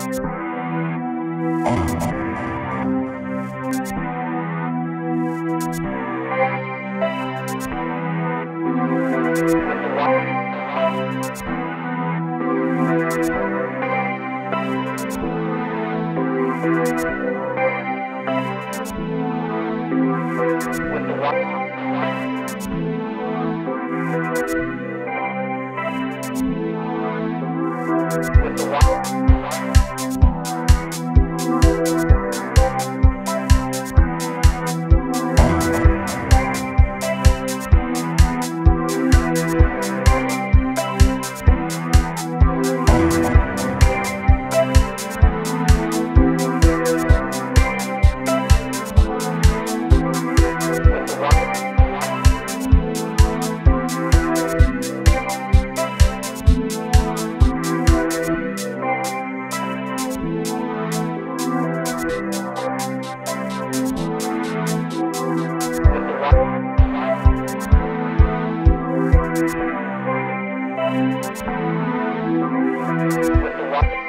With the water. with the water. Uh-huh.